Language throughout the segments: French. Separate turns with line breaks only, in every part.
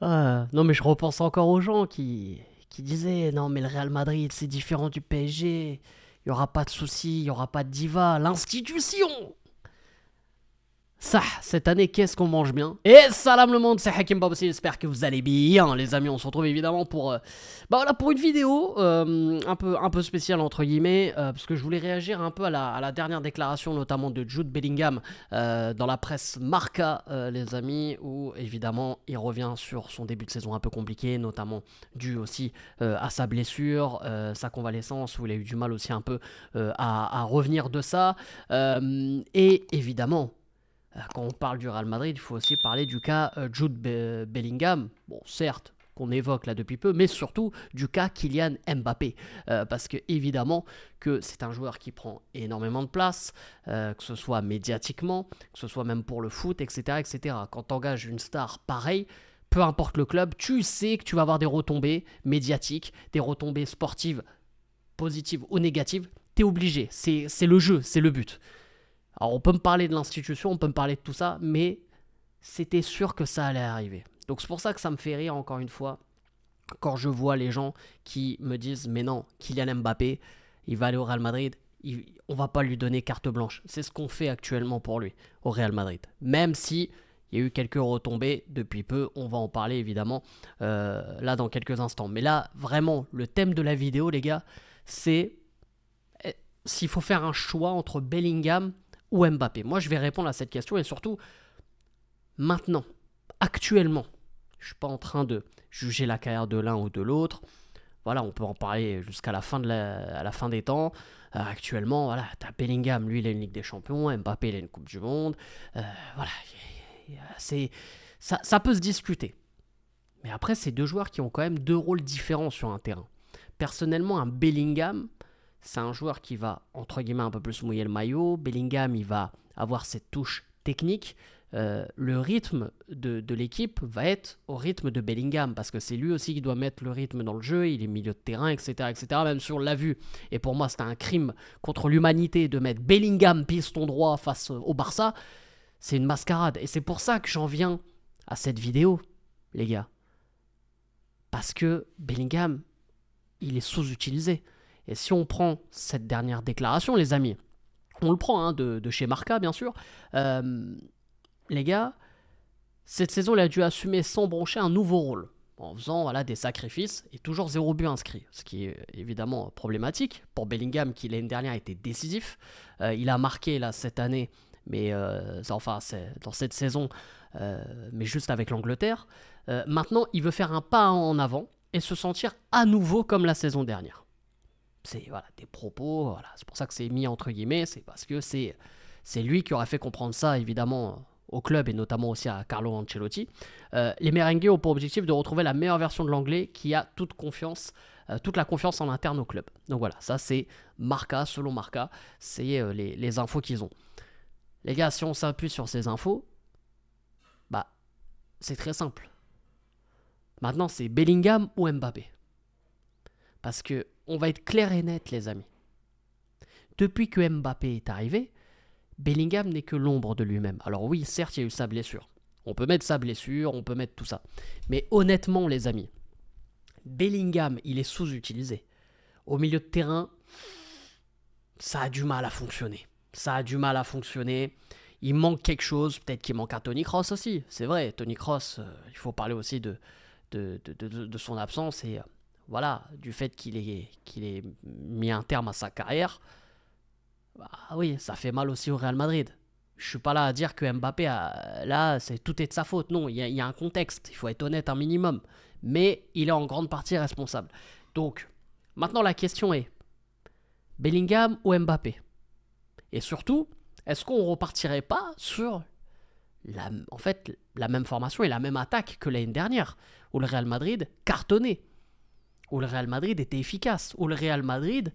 Non, mais je repense encore aux gens qui, qui disaient Non, mais le Real Madrid, c'est différent du PSG. Il n'y aura pas de soucis, il n'y aura pas de diva. L'institution ça, cette année, qu'est-ce qu'on mange bien? Et salam le monde, c'est Hakim Babossi, j'espère que vous allez bien les amis, on se retrouve évidemment pour, euh, bah pour une vidéo euh, un, peu, un peu spéciale entre guillemets, euh, parce que je voulais réagir un peu à la, dernière déclaration notamment de Jude Bellingham dans la presse Marca les amis, où évidemment il revient sur son début de saison un peu compliqué, notamment dû aussi à sa blessure, sa convalescence, où il a eu du mal aussi un peu à, revenir de ça, et évidemment quand on parle du Real Madrid, il faut aussi parler du cas euh, Jude Bellingham. Bon, certes, qu'on évoque là depuis peu, mais surtout du cas Kylian Mbappé. Euh, parce que évidemment que c'est un joueur qui prend énormément de place, que ce soit médiatiquement, que ce soit même pour le foot, etc. etc. Quand tu engages une star pareille, peu importe le club, tu sais que tu vas avoir des retombées médiatiques, des retombées sportives, positives ou négatives. Tu es obligé, c'est le jeu, c'est le but. Alors on peut me parler de l'institution, on peut me parler de tout ça, mais c'était sûr que ça allait arriver. Donc c'est pour ça que ça me fait rire encore une fois quand je vois les gens qui me disent mais non, Kylian Mbappé, il va aller au Real Madrid, il, on va pas lui donner carte blanche. C'est ce qu'on fait actuellement pour lui au Real Madrid. Même si il y a eu quelques retombées depuis peu, on va en parler évidemment euh, là dans quelques instants. Mais là, vraiment, le thème de la vidéo, les gars, c'est eh, s'il faut faire un choix entre Bellingham ou Mbappé Moi, je vais répondre à cette question et surtout, maintenant, actuellement, je ne suis pas en train de juger la carrière de l'un ou de l'autre. Voilà, on peut en parler jusqu'à la, fin des temps. Euh, actuellement, voilà, as Bellingham, lui, il a une Ligue des Champions. Mbappé, il a une Coupe du Monde. Euh, voilà, c'est, ça, ça peut se discuter. Mais après, c'est deux joueurs qui ont quand même deux rôles différents sur un terrain. Personnellement, un Bellingham, c'est un joueur qui va, entre guillemets, un peu plus mouiller le maillot. Bellingham, il va avoir cette touche technique. Euh, le rythme de, l'équipe va être au rythme de Bellingham, parce que c'est lui aussi qui doit mettre le rythme dans le jeu, il est milieu de terrain, etc. etc. même si on l'a vu, et pour moi c'était un crime contre l'humanité de mettre Bellingham piston droit face au Barça, c'est une mascarade. Et c'est pour ça que j'en viens à cette vidéo, les gars. Parce que Bellingham, il est sous-utilisé. Et si on prend cette dernière déclaration, les amis, on le prend hein, de, chez Marca, bien sûr, euh, les gars, cette saison, il a dû assumer sans broncher un nouveau rôle en faisant voilà, des sacrifices et toujours zéro but inscrit, ce qui est évidemment problématique. Pour Bellingham, qui l'année dernière était décisif, euh, il a marqué là, cette année, mais euh, enfin dans cette saison, mais juste avec l'Angleterre. maintenant, il veut faire un pas en avant et se sentir à nouveau comme la saison dernière c'est des propos, c'est pour ça que c'est mis entre guillemets, c'est parce que c'est, lui qui aurait fait comprendre ça évidemment au club et notamment aussi à Carlo Ancelotti. Euh, les merengues ont pour objectif de retrouver la meilleure version de l'anglais qui a toute confiance, euh, toute la confiance en interne au club. Donc voilà, ça c'est Marca, selon Marca, c'est euh, les, les, infos qu'ils ont. Les gars, si on s'appuie sur ces infos, bah c'est très simple. Maintenant, c'est Bellingham ou Mbappé? Parce que on va être clair et net, les amis. Depuis que Mbappé est arrivé, Bellingham n'est que l'ombre de lui-même. Alors oui, certes, il y a eu sa blessure. On peut mettre sa blessure, on peut mettre tout ça. Mais honnêtement, les amis, Bellingham, il est sous-utilisé. Au milieu de terrain, ça a du mal à fonctionner. Ça a du mal à fonctionner. Il manque quelque chose. Peut-être qu'il manque à Tony Cross aussi. C'est vrai, Tony Cross, euh, il faut parler aussi de, de, de son absence. Et euh, voilà, du fait qu'il ait, mis un terme à sa carrière, bah oui, ça fait mal aussi au Real Madrid. Je suis pas là à dire que Mbappé, là, c'est tout est de sa faute. Non, il y, y, a un contexte. Il faut être honnête un minimum. Mais il est en grande partie responsable. Donc, maintenant la question est Bellingham ou Mbappé? Et surtout, est-ce qu'on repartirait pas sur la, en fait, la même formation et la même attaque que l'année dernière, où le Real Madrid cartonnait? Où le Real Madrid était efficace, où le Real Madrid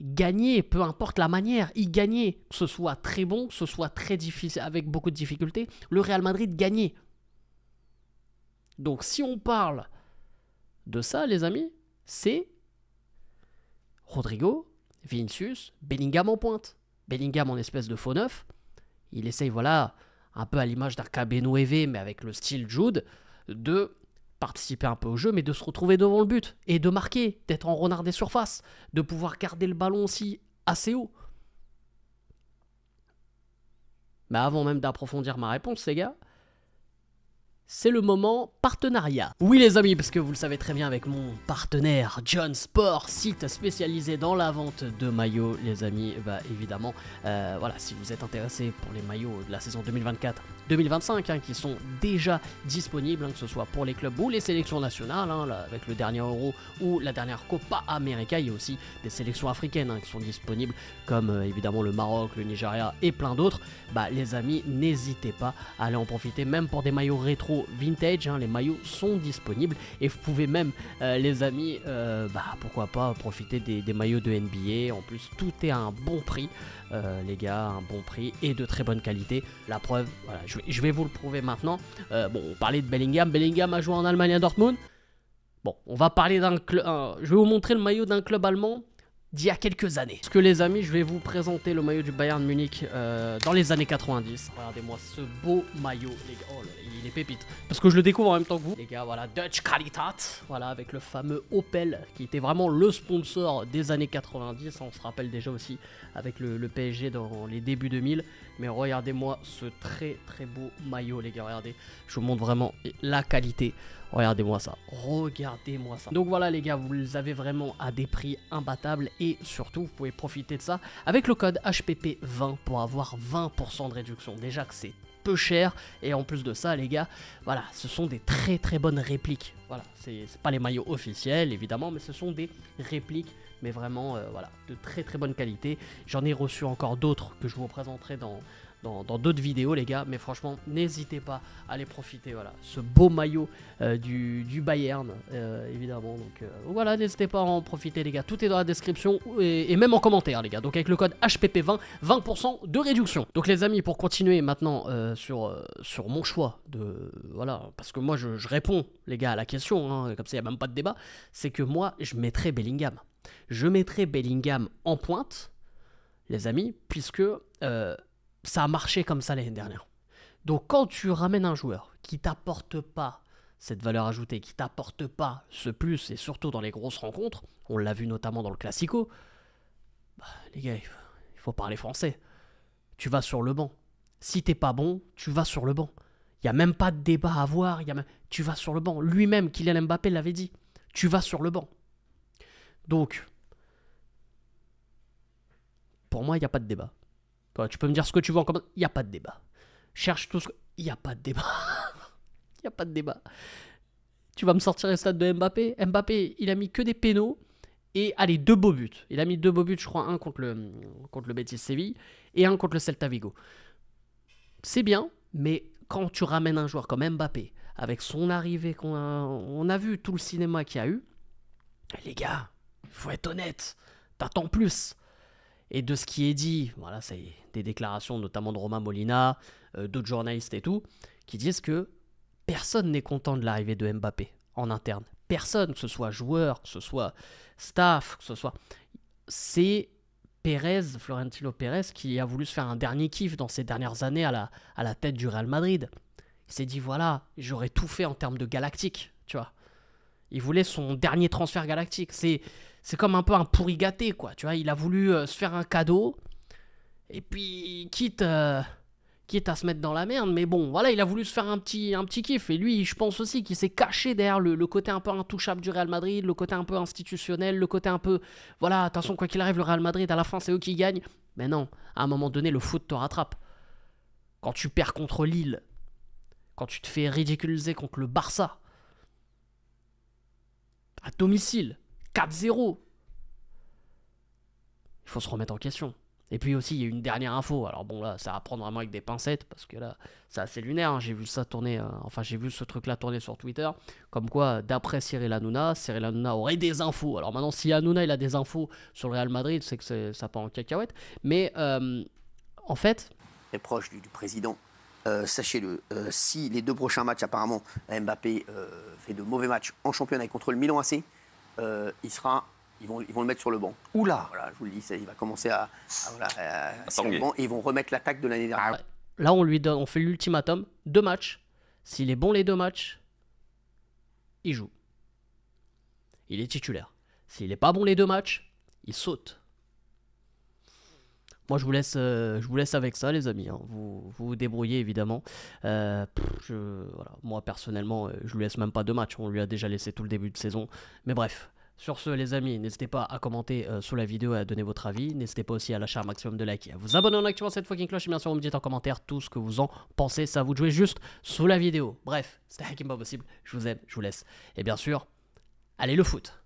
gagnait, peu importe la manière, il gagnait, que ce soit très bon, que ce soit très difficile, avec beaucoup de difficultés, le Real Madrid gagnait. Donc si on parle de ça, les amis, c'est Rodrigo, Vinicius, Bellingham en pointe. Bellingham en espèce de faux neuf. Il essaye, voilà, un peu à l'image d'un KB mais avec le style Jude, de participer un peu au jeu, mais de se retrouver devant le but et de marquer, d'être en renard des surfaces, de pouvoir garder le ballon aussi assez haut. Mais avant même d'approfondir ma réponse, les gars, c'est le moment partenariat. Oui les amis, parce que vous le savez très bien avec mon partenaire John Sport, site spécialisé dans la vente de maillots, les amis, bah évidemment, euh, voilà, si vous êtes intéressé pour les maillots de la saison 2024-2025, hein, qui sont déjà disponibles, hein, que ce soit pour les clubs ou les sélections nationales, hein, avec le dernier Euro ou la dernière Copa América, il y a aussi des sélections africaines qui sont disponibles, comme euh, évidemment le Maroc, le Nigeria et plein d'autres, bah les amis, n'hésitez pas à aller en profiter, même pour des maillots rétro vintage, les maillots sont disponibles. Et vous pouvez même euh, les amis, euh, bah pourquoi pas profiter des, maillots de NBA, en plus tout est à un bon prix. Les gars, un bon prix et de très bonne qualité, la preuve, voilà, je, vais vous le prouver maintenant, bon on parlait de Bellingham, Bellingham a joué en Allemagne à Dortmund, bon on va parler d'un club, je vais vous montrer le maillot d'un club allemand d'il y a quelques années. Parce que les amis, je vais vous présenter le maillot du Bayern Munich euh, dans les années 90. Regardez-moi ce beau maillot, les gars. Oh il est pépite. Parce que je le découvre en même temps que vous. Les gars, voilà, Dutch Qualitat. Voilà, avec le fameux Opel, qui était vraiment le sponsor des années 90. On se rappelle déjà aussi avec le, le PSG dans les débuts 2000. Mais regardez-moi ce très très beau maillot, les gars. Regardez, je vous montre vraiment la qualité. Regardez-moi ça. Regardez-moi ça. Donc voilà, les gars, vous les avez vraiment à des prix imbattables. Et surtout, vous pouvez profiter de ça avec le code HPP20 pour avoir 20% de réduction. Déjà que c'est peu cher et en plus de ça les gars voilà ce sont des très très bonnes répliques voilà c'est pas les maillots officiels évidemment mais ce sont des répliques mais vraiment euh, voilà de très très bonne qualité j'en ai reçu encore d'autres que je vous présenterai dans dans d'autres vidéos les gars. Mais franchement n'hésitez pas à les profiter voilà ce beau maillot euh, du, Bayern euh, évidemment. Euh, donc voilà n'hésitez pas à en profiter les gars. Tout est dans la description et, même en commentaire les gars. Donc avec le code HPP20 20% de réduction. Donc les amis pour continuer maintenant sur, sur mon choix de voilà parce que moi je, réponds les gars à la question hein, comme ça il n'y a même pas de débat. C'est que moi je mettrai Bellingham. Je mettrai Bellingham en pointe les amis puisque ça a marché comme ça l'année dernière. Donc quand tu ramènes un joueur qui t'apporte pas cette valeur ajoutée, qui t'apporte pas ce plus, et surtout dans les grosses rencontres, on l'a vu notamment dans le Classico, bah, les gars, il faut parler français. Tu vas sur le banc. Si t'es pas bon, tu vas sur le banc. Il n'y a même pas de débat à avoir, tu vas sur le banc. Lui-même, Kylian Mbappé l'avait dit. Tu vas sur le banc. Donc, pour moi, il n'y a pas de débat tu peux me dire ce que tu veux en commentaire. Il n'y a pas de débat. Cherche tout ce que. Il n'y a pas de débat. Il n'y a pas de débat. Tu vas me sortir les stades de Mbappé. Mbappé, il a mis que des pénaux. Et allez, deux beaux buts. Il a mis deux beaux buts, je crois, un contre le, contre le Betis Séville et un contre le Celta Vigo. C'est bien, mais quand tu ramènes un joueur comme Mbappé, avec son arrivée qu'on a, on a vu tout le cinéma qu'il y a eu, les gars, faut être honnête, t'attends plus. Et de ce qui est dit, voilà, c'est des déclarations notamment de Romain Molina, euh, d'autres journalistes et tout, qui disent que personne n'est content de l'arrivée de Mbappé en interne. Personne, que ce soit joueur, que ce soit staff, que ce soit... C'est Pérez, Florentino Pérez, qui a voulu se faire un dernier kiff dans ces dernières années à la, à la tête du Real Madrid. Il s'est dit, voilà, j'aurais tout fait en termes de galactique, tu vois. Il voulait son dernier transfert galactique. C'est c'est comme un peu un pourri gâté, quoi. Tu vois, il a voulu euh, se faire un cadeau. Et puis, quitte, euh, quitte à se mettre dans la merde, mais bon, voilà, il a voulu se faire un petit, un petit kiff. Et lui, je pense aussi qu'il s'est caché derrière le, côté un peu intouchable du Real Madrid, le côté un peu institutionnel, le côté un peu. Voilà, attention, quoi qu'il arrive, le Real Madrid, à la fin, c'est eux qui gagnent. Mais non, à un moment donné, le foot te rattrape. Quand tu perds contre Lille, quand tu te fais ridiculiser contre le Barça, à domicile, 4-0. Il faut se remettre en question. Et puis aussi, il y a une dernière info. Alors bon, là, ça va prendre vraiment avec des pincettes, parce que là, c'est assez lunaire. Hein. J'ai vu ça tourner, euh, enfin, j'ai vu ce truc-là tourner sur Twitter. Comme quoi, d'après Cyril Hanouna, Cyril Hanouna aurait des infos. Alors maintenant, si Hanouna, il a des infos sur le Real Madrid, c'est que ça part en cacahuète. Mais euh, en fait...
Très proche du, président. Euh, sachez-le, si les deux prochains matchs, apparemment, Mbappé fait de mauvais matchs en championnat contre le Milan AC, euh, il sera ils vont, ils vont le mettre sur le banc.
Oula
Voilà, je vous le dis, il va commencer à, voilà, le banc et ils vont remettre l'attaque de l'année dernière.
Là, on lui donne, on fait l'ultimatum, deux matchs. S'il est bon les deux matchs, il joue. Il est titulaire. S'il n'est pas bon les deux matchs, il saute. Moi, je vous laisse, euh, je vous laisse avec ça, les amis. hein. Vous, vous débrouillez évidemment. Euh, je- voilà. Moi, personnellement, euh, je lui laisse même pas deux matchs. On lui a déjà laissé tout le début de saison. Mais bref. Sur ce, les amis, n'hésitez pas à commenter sous la vidéo et à donner votre avis. N'hésitez pas aussi à lâcher un maximum de likes et à vous abonner en activant cette fucking cloche. Et bien sûr, vous me dites en commentaire tout ce que vous en pensez. Ça vous de jouer juste sous la vidéo. Bref, c'était Hakim pas possible. Je vous aime, je vous laisse. Et bien sûr, allez le foot.